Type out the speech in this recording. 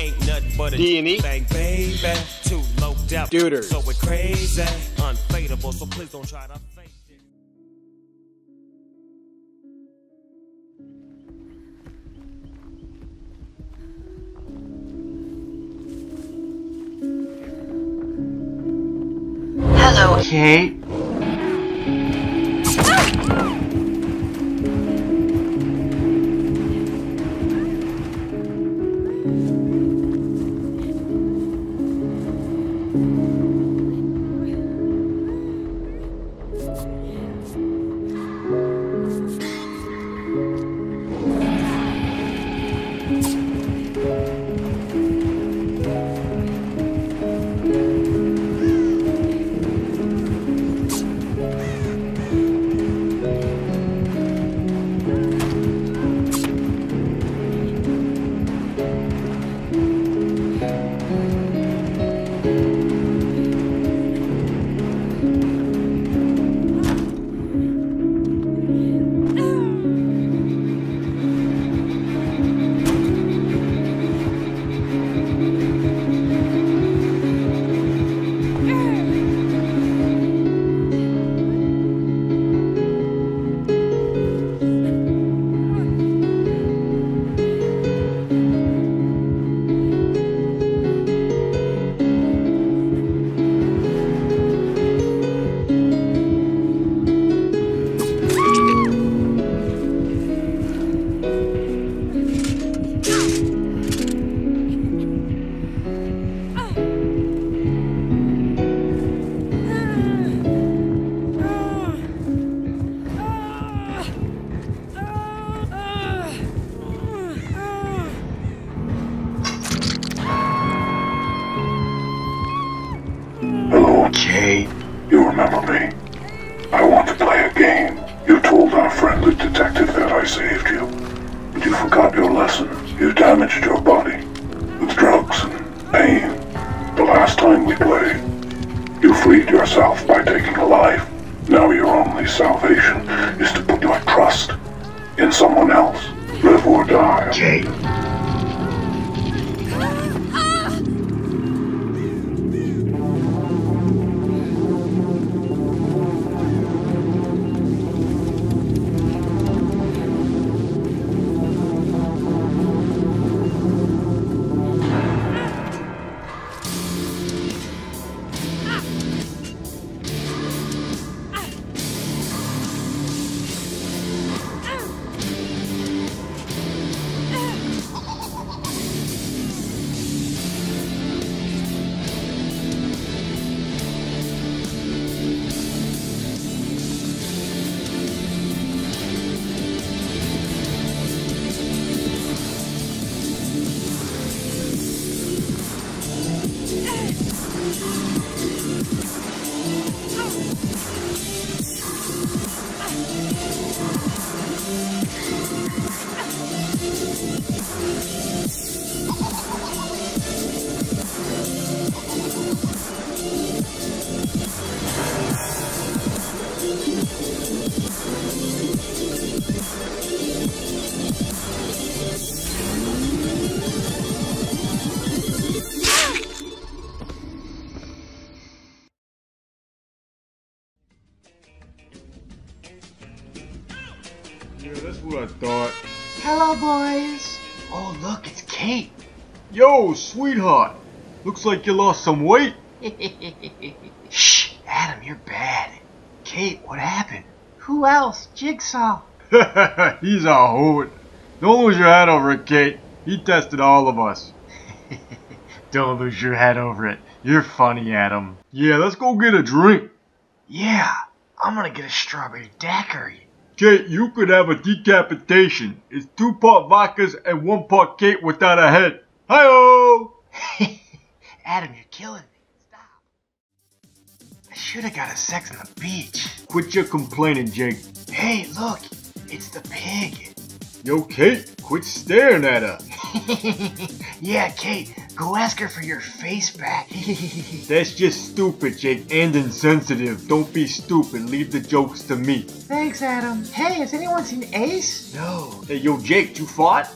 Ain't nothing but a D&E? bang, baby. Too low depth. Duders. So we're crazy, unfadable. So please don't try to fake it. Hello. Kate? Kate. You remember me? I want to play a game. You told our friendly detective that I saved you. But you forgot your lesson. You damaged your body with drugs and pain. The last time we played, you freed yourself by taking a life. Now your only salvation is to put your trust in someone else. Live or die. Kate. Yeah, that's what I thought. Hello, boys. Oh, look, it's Kate. Yo, sweetheart. Looks like you lost some weight. Shh, Adam, you're bad. Kate, what happened? Who else? Jigsaw. He's a hoot. Don't lose your head over it, Kate. He tested all of us. Don't lose your head over it. You're funny, Adam. Yeah, let's go get a drink. Yeah, I'm gonna get a strawberry daiquiri. Kate, you could have a decapitation. It's two part vodkas and one part Kate without a head. Hi-oh! Adam, you're killing me. Stop. I should have got a sex on the beach. Quit your complaining, Jake. Hey, look, it's the pig. Yo, Kate, quit staring at her. yeah, Kate, go ask her for your face back. That's just stupid, Jake, and insensitive. Don't be stupid. Leave the jokes to me. Thanks, Adam. Hey, has anyone seen Ace? No. Hey, yo, Jake, you fought?